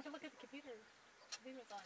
Have to look at the computer. The computer's was on